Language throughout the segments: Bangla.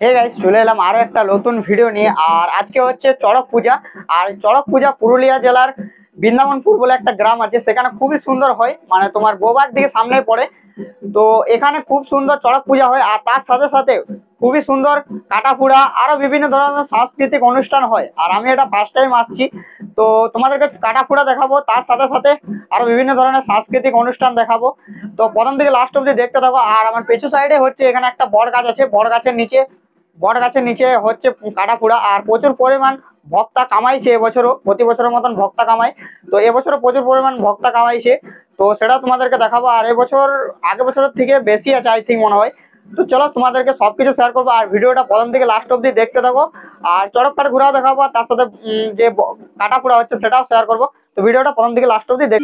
হে গাইস চলে এলাম আরও একটা নতুন ভিডিও নিয়ে। আর আজকে হচ্ছে চড়ক পূজা। আর চড়ক পূজা পুরুলিয়া জেলার বৃন্দাবনপুর বলে একটা গ্রাম আছে, সেখানে খুবই সুন্দর হয়। মানে তোমার গোবার দিকে সামনে পড়ে। তো এখানে খুব সুন্দর চড়ক পূজা হয়, আর তার সাথে সাথে খুবই সুন্দর কাটাপুড়া আরও বিভিন্ন ধরনের সাংস্কৃতিক অনুষ্ঠান হয়। আর আমি এটা ফার্স্ট টাইম আসছি। তো তোমাদেরকে কাটাপুড়া দেখাবো, তার সাথে সাথে আরও বিভিন্ন ধরনের সাংস্কৃতিক অনুষ্ঠান দেখাবো। তো প্রথম থেকে লাস্ট অব্দি দেখতে থাকো। আর আমার পেছু সাইডে হচ্ছে এখানে একটা বট গাছ আছে। বট গাছের নিচে বট গাছের নিচে হচ্ছে কাটাপুড়া আর প্রচুর পরিমাণ ভক্তা কামাইছে এবছরও, প্রতি বছরের মতন ভক্তা কামাই। তো এবছরও প্রচুর পরিমাণ ভক্তা কামাইছে তো সেটা তোমাদেরকে দেখাবো, আর এবছর, আগে বছরের থেকে বেশি আছে আই থিঙ্ক মনে হয়। তো চলো তোমাদেরকে সবকিছু শেয়ার করব, আর ভিডিওটা প্রথম থেকে লাস্ট অব্দি দেখতে থাকো। আর চড়ক পাট ঘোরাও দেখাবো, আর তার সাথে যে কাটাপুড়া হচ্ছে সেটাও শেয়ার করব। তো ভিডিওটা প্রথম থেকে লাস্ট অব্দি দেখ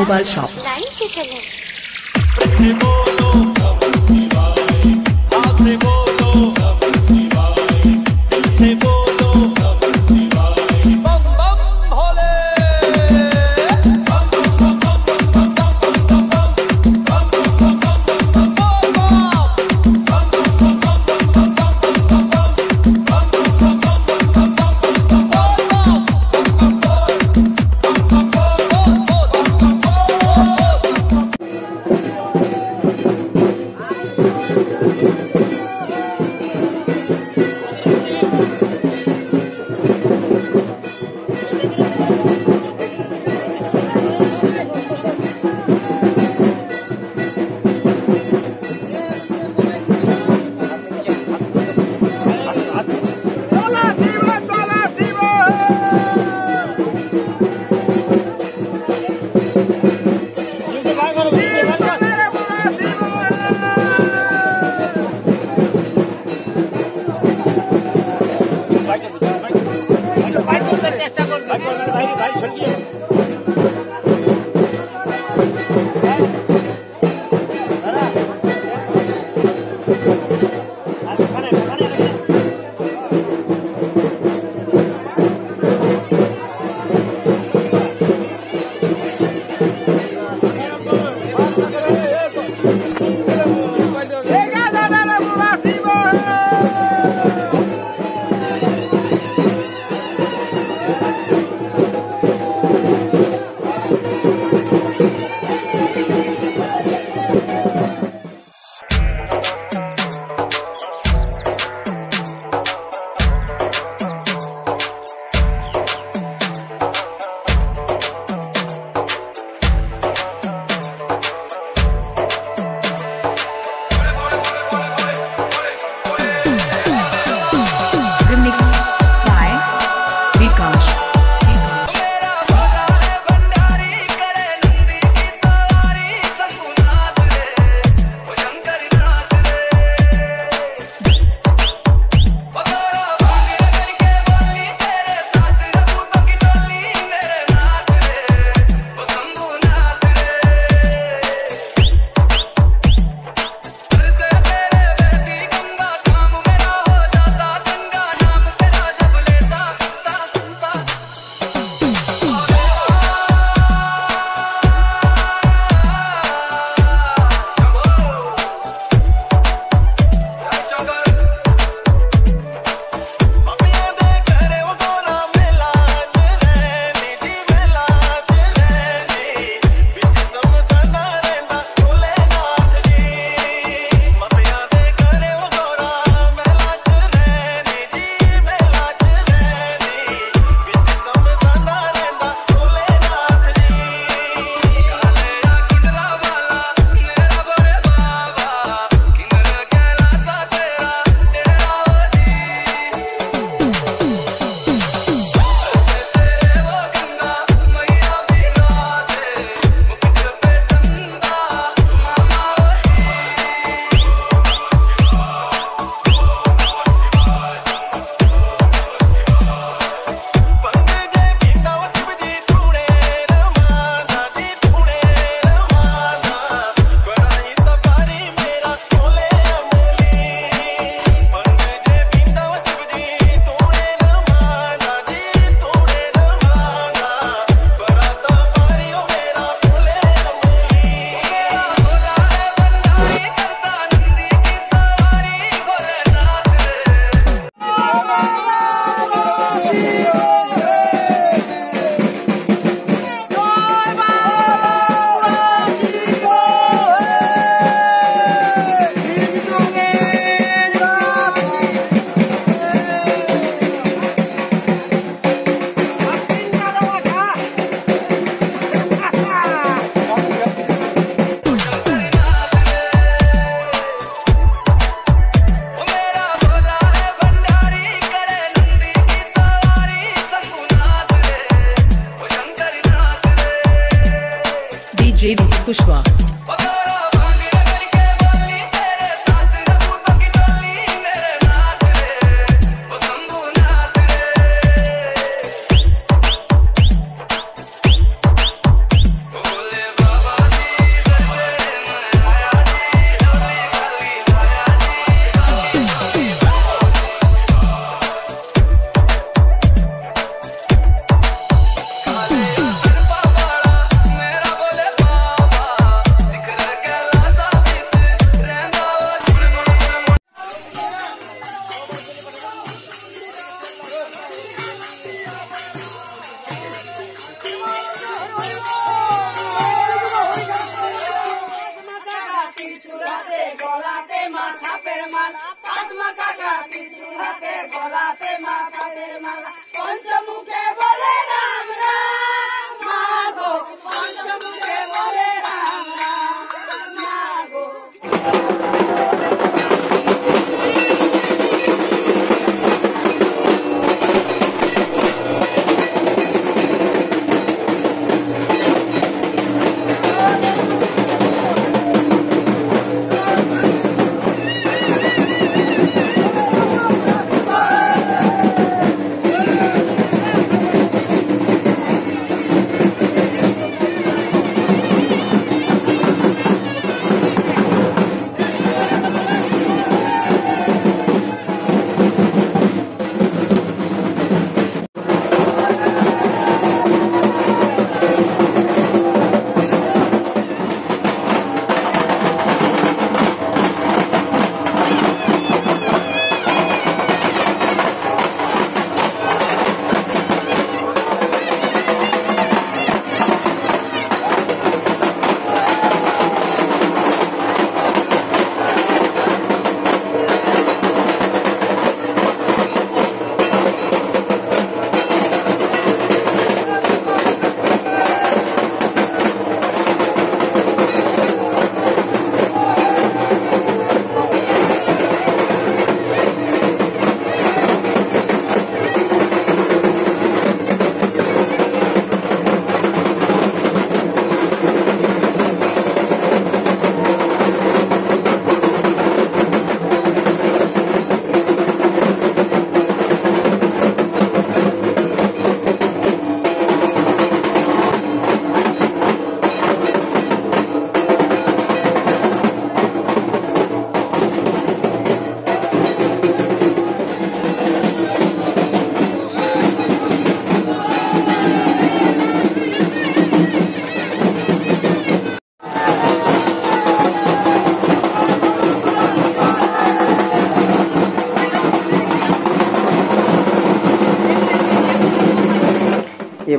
मोबाइल शॉप। लाइन से चले।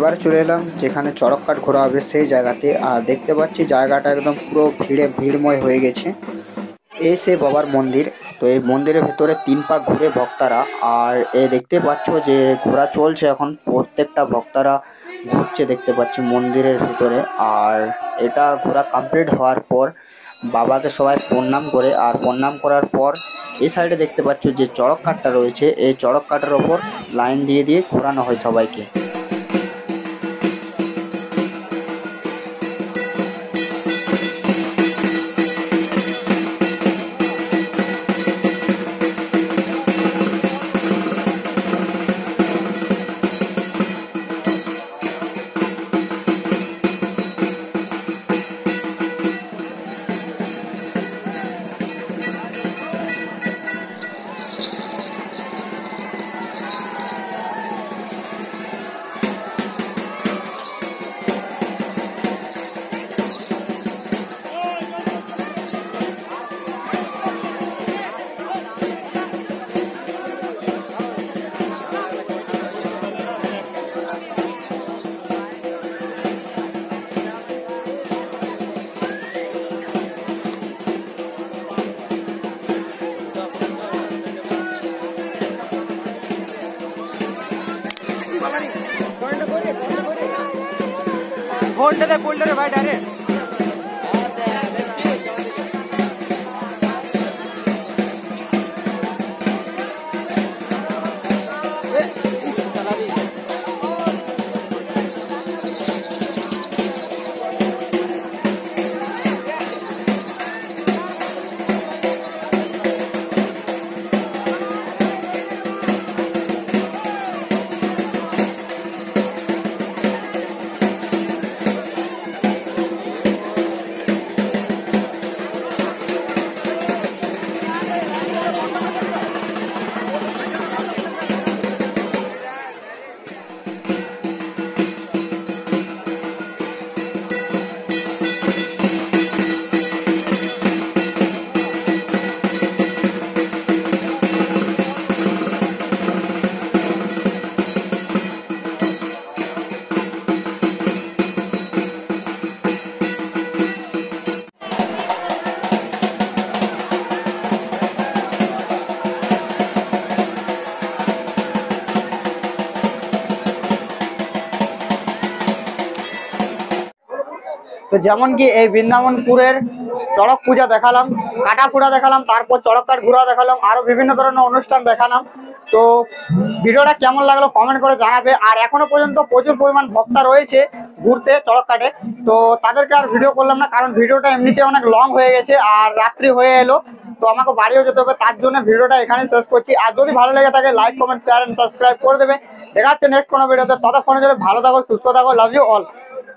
এবার চলে এলাম যেখানে চড়ক কাঠ ঘোরা হবে সেই জায়গাতে। আর দেখতে পাচ্ছি জায়গাটা একদম পুরো ভিড়ে ভিড়ময় হয়ে গেছে। এই সে বাবার মন্দির। তো এই মন্দিরের ভিতরে তিন পাক ঘুরে ভক্তারা। আর এ দেখতে পাচ্ছ যে ঘোরা চলছে এখন। প্রত্যেকটা ভক্তারা ঘুরছে দেখতে পাচ্ছি মন্দিরের ভিতরে। আর এটা ঘোরা কমপ্লিট হওয়ার পর বাবাকে সবাই প্রণাম করে। আর প্রণাম করার পর এই সাইডে দেখতে পাচ্ছ যে চড়ক কাঠটা রয়েছে। এই চড়ক কাঠের ওপর লাইন দিয়ে দিয়ে ঘোরানো হয় সবাইকে। होल्डर है होल्डर है भाई डायरेक्ट তো যেমন কি এই বৃন্দাবনপুরের চড়ক পূজা দেখালাম কাটাপুরা দেখালাম, তারপর চড়ক কাঠ ঘোরা দেখালাম, আরও বিভিন্ন ধরনের অনুষ্ঠান দেখালাম। তো ভিডিওটা কেমন লাগল কমেন্ট করে জানাবে। আর এখনও পর্যন্ত প্রচুর পরিমাণ ভক্তা রয়েছে ঘুরতে চড়ক কাটে তো তাদেরকে আর ভিডিও করলাম না, কারণ ভিডিওটা এমনিতে অনেক লং হয়ে গেছে আর রাত্রি হয়ে এলো। তো আমাকে বাড়িও যেতে হবে, তার জন্য ভিডিওটা এখানে শেষ করছি। আর যদি ভালো লেগে থাকে like comment share and subscribe করে দেবে। দেখা নেক্সট কোনো ভিডিওতে ততক্ষণে যদি ভালো থাকো, সুস্থ থাকো লাভ ইউ অল